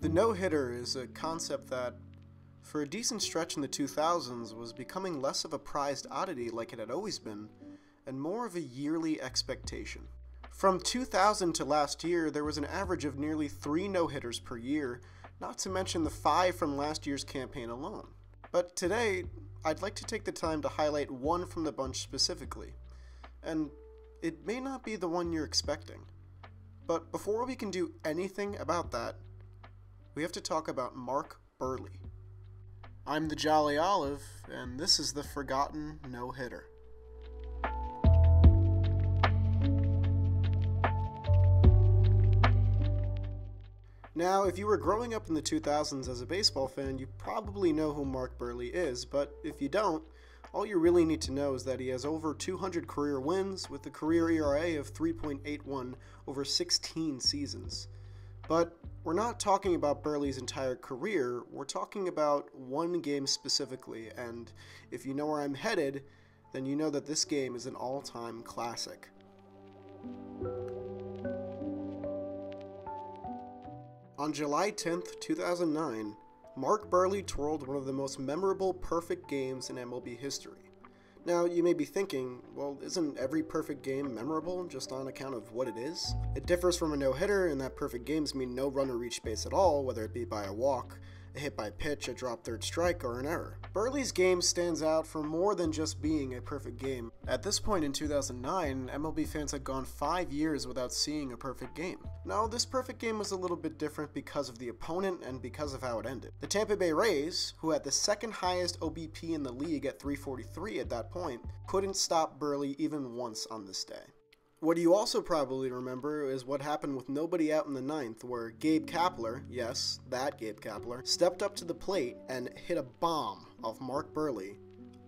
The no hitter is a concept that, for a decent stretch in the 2000s, was becoming less of a prized oddity like it had always been, and more of a yearly expectation. From 2000 to last year, there was an average of nearly three no hitters per year, not to mention the five from last year's campaign alone. But today, I'd like to take the time to highlight one from the bunch specifically. And it may not be the one you're expecting. But before we can do anything about that, we have to talk about Mark Buehrle. I'm the Jolly Olive, and this is the Forgotten No Hitter. Now, if you were growing up in the 2000s as a baseball fan, you probably know who Mark Buehrle is, but if you don't, all you really need to know is that he has over 200 career wins with a career ERA of 3.81 over 16 seasons. But we're not talking about Buehrle's entire career, we're talking about one game specifically, and if you know where I'm headed, then you know that this game is an all time classic. On July 10, 2009, Mark Buehrle twirled one of the most memorable perfect games in MLB history. Now, you may be thinking, well, isn't every perfect game memorable just on account of what it is? It differs from a no hitter in that perfect games mean no runner reached base at all, whether it be by a walk, a hit by pitch, a drop third strike, or an error. Buehrle's game stands out for more than just being a perfect game. At this point in 2009, MLB fans had gone five years without seeing a perfect game. Now, this perfect game was a little bit different because of the opponent and because of how it ended. The Tampa Bay Rays, who had the second highest OBP in the league at 343 at that point, couldn't stop Buehrle even once on this day. What you also probably remember is what happened with nobody out in the ninth, where Gabe Kapler, yes, that Gabe Kapler, stepped up to the plate and hit a bomb off Mark Buehrle,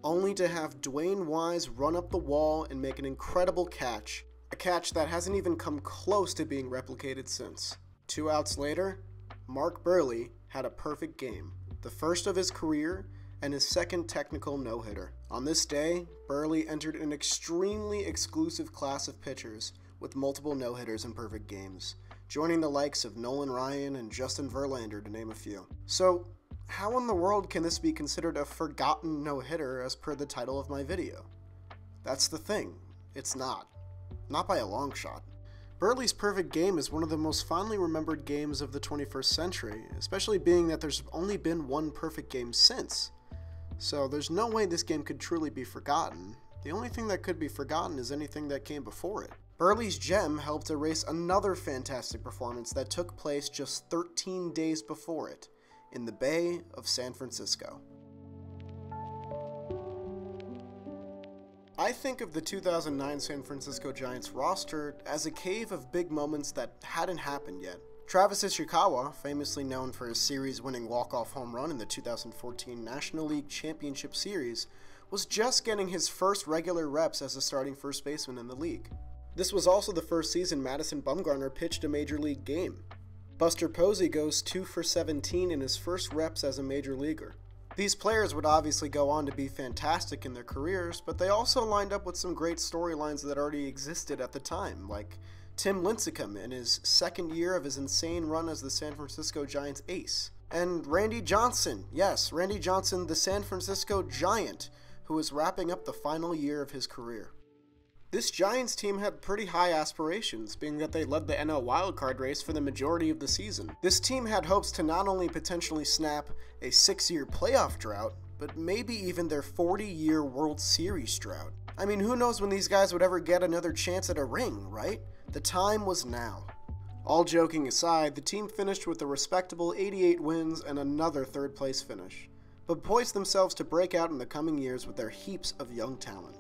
only to have DeWayne Wise run up the wall and make an incredible catch, a catch that hasn't even come close to being replicated since. Two outs later, Mark Buehrle had a perfect game, the first of his career and his second technical no hitter. On this day, Buehrle entered an extremely exclusive class of pitchers with multiple no hitters in perfect games, joining the likes of Nolan Ryan and Justin Verlander, to name a few. So, how in the world can this be considered a forgotten no hitter as per the title of my video? That's the thing, it's not. Not by a long shot. Buehrle's perfect game is one of the most fondly remembered games of the 21st century, especially being that there's only been one perfect game since. So there's no way this game could truly be forgotten. The only thing that could be forgotten is anything that came before it. Buehrle's gem helped erase another fantastic performance that took place just 13 days before it, in the Bay of San Francisco. I think of the 2009 San Francisco Giants roster as a cave of big moments that hadn't happened yet. Travis Ishikawa, famously known for his series winning walk off home run in the 2014 National League Championship Series, was just getting his first regular reps as a starting first baseman in the league. This was also the first season Madison Bumgarner pitched a major league game. Buster Posey goes 2 for 17 in his first reps as a major leaguer. These players would obviously go on to be fantastic in their careers, but they also lined up with some great storylines that already existed at the time, like Tim Lincecum in his second year of his insane run as the San Francisco Giants ace. And Randy Johnson, yes, Randy Johnson, the San Francisco Giant, who is wrapping up the final year of his career. This Giants team had pretty high aspirations, being that they led the NL wildcard race for the majority of the season. This team had hopes to not only potentially snap a six year playoff drought, but maybe even their 40 year World Series drought. I mean, who knows when these guys would ever get another chance at a ring, right? The time was now. All joking aside, the team finished with a respectable 88 wins and another third place finish, but poised themselves to break out in the coming years with their heaps of young talent.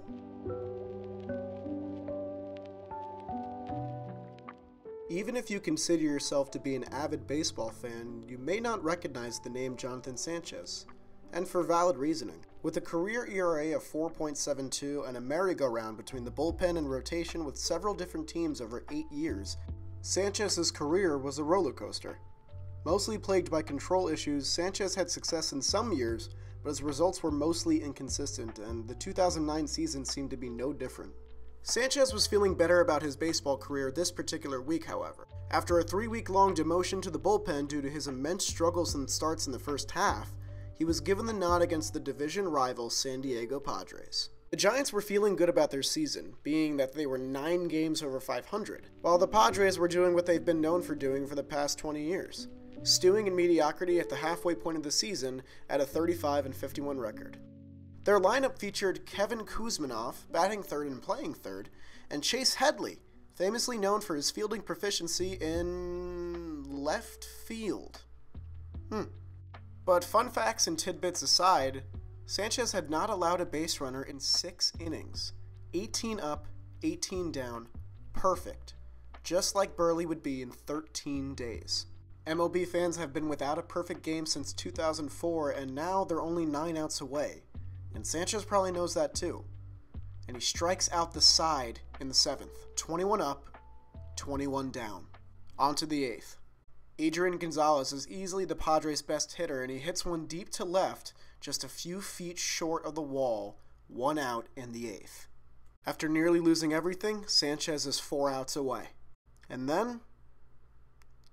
Even if you consider yourself to be an avid baseball fan, you may not recognize the name Jonathan Sanchez, and for valid reasoning. With a career ERA of 4.72 and a merry-go-round between the bullpen and rotation with several different teams over eight years, Sanchez's career was a roller coaster. Mostly plagued by control issues, Sanchez had success in some years, but his results were mostly inconsistent, and the 2009 season seemed to be no different. Sanchez was feeling better about his baseball career this particular week, however. After a three week long demotion to the bullpen due to his immense struggles and starts in the first half, he was given the nod against the division rival San Diego Padres. The Giants were feeling good about their season, being that they were 9 games over 500, while the Padres were doing what they've been known for doing for the past 20 years stewing in mediocrity at the halfway point of the season at a 35 and 51 record. Their lineup featured Kevin Kouzmanoff, batting third and playing third, and Chase Headley, famously known for his fielding proficiency in left field. Hmm. But fun facts and tidbits aside, Sanchez had not allowed a base runner in six innings 18 up, 18 down, perfect, just like Buehrle would be in 13 days. MLB fans have been without a perfect game since 2004, and now they're only nine outs away. And Sanchez probably knows that too. And he strikes out the side in the seventh. 21 up, 21 down. On to the eighth. Adrian Gonzalez is easily the Padres' best hitter, and he hits one deep to left, just a few feet short of the wall, one out in the eighth. After nearly losing everything, Sanchez is four outs away. And then,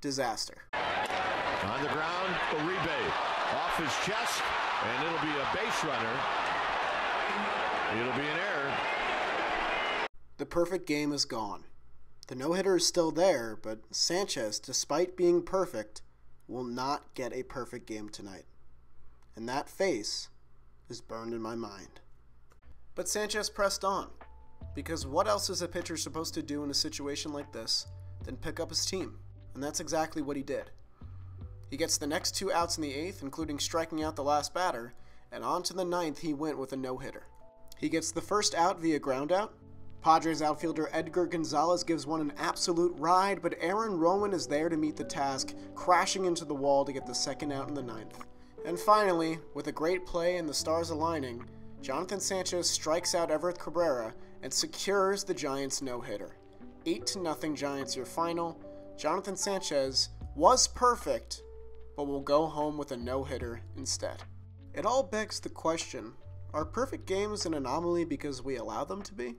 disaster. On the ground, Uribe off his chest, and it'll be a base runner. It'll be an error. The perfect game is gone. The no hitter is still there, but Sanchez, despite being perfect, will not get a perfect game tonight. And that face is burned in my mind. But Sanchez pressed on, because what else is a pitcher supposed to do in a situation like this than pick up his team? And that's exactly what he did. He gets the next two outs in the eighth, including striking out the last batter, and on to the ninth he went with a no hitter. He gets the first out via groundout, Padres outfielder Edgar Gonzalez gives one an absolute ride, but Aaron Rowand is there to meet the task, crashing into the wall to get the second out in the ninth. And finally, with a great play and the stars aligning, Jonathan Sanchez strikes out Everth Cabrera and secures the Giants' no hitter. 8 to nothing Giants your final. Jonathan Sanchez was perfect, but will go home with a no hitter instead. It all begs the question are perfect games an anomaly because we allow them to be?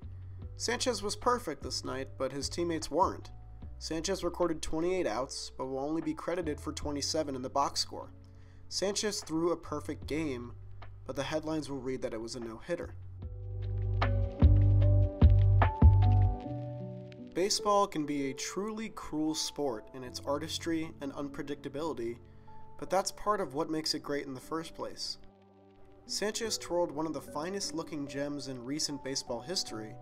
Sanchez was perfect this night, but his teammates weren't. Sanchez recorded 28 outs, but will only be credited for 27 in the box score. Sanchez threw a perfect game, but the headlines will read that it was a no hitter. Baseball can be a truly cruel sport in its artistry and unpredictability, but that's part of what makes it great in the first place. Sanchez twirled one of the finest looking gems in recent baseball history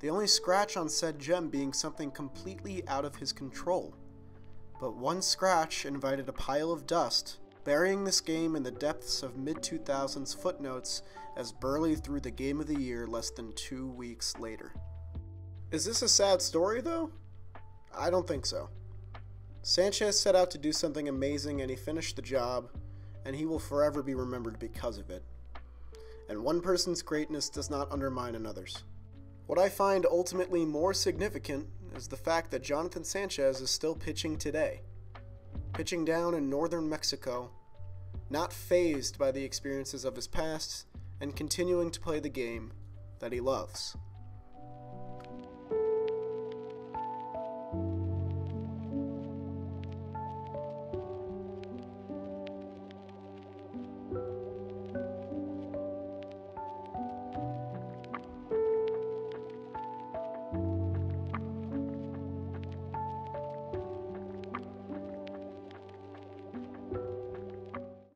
the only scratch on said gem being something completely out of his control. But one scratch invited a pile of dust, burying this game in the depths of mid 2000s footnotes as Buehrle threw the game of the year less than two weeks later. Is this a sad story, though? I don't think so. Sanchez set out to do something amazing and he finished the job, and he will forever be remembered because of it. And one person's greatness does not undermine another's. What I find ultimately more significant is the fact that Jonathan Sanchez is still pitching today. Pitching down in northern Mexico, not phased by the experiences of his past, and continuing to play the game that he loves.